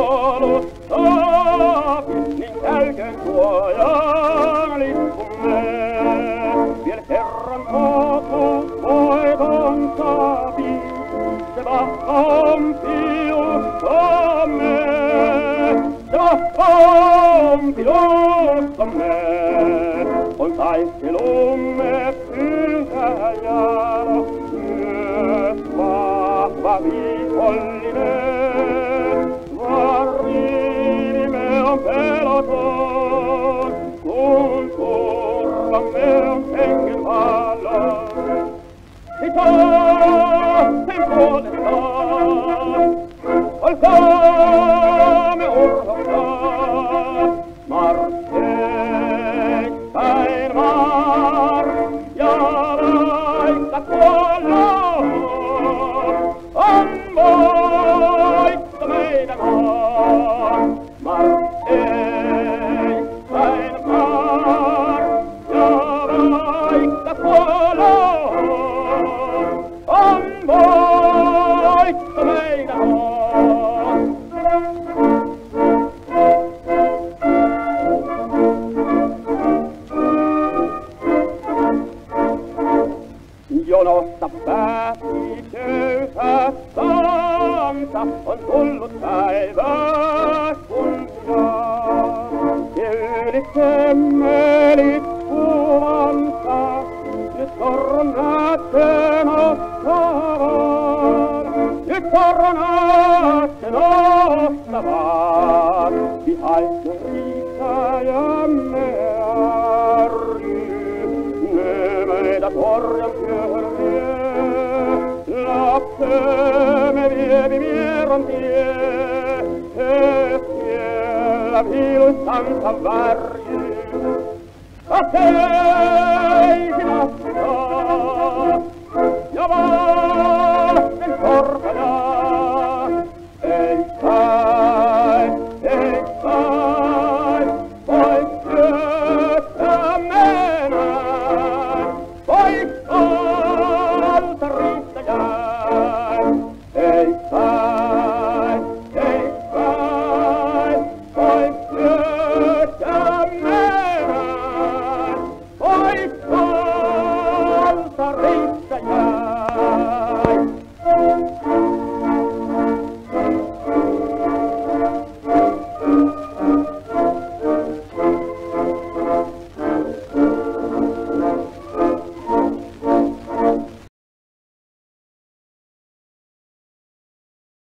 solo nintelken suojali kun me. Vielä kerran koko hoidon saapi, se vahvampi on me. Se vahvampi on me, on taistelumme pyhä ja vahva viikollinen. On peloton, kun turvamme on hengen valo. Sitten puolestaan, olkaamme urhokkaat, marsseittain maar, ja vaikka kuollaan, on voitto meidän maan. Marsseittain Santa on tullut päivä. coronate nostra var, die alte Ritaia Meri, neme da torre al fior mie, la feme vievi mieron die, e fiel la vil santa varie, Orfador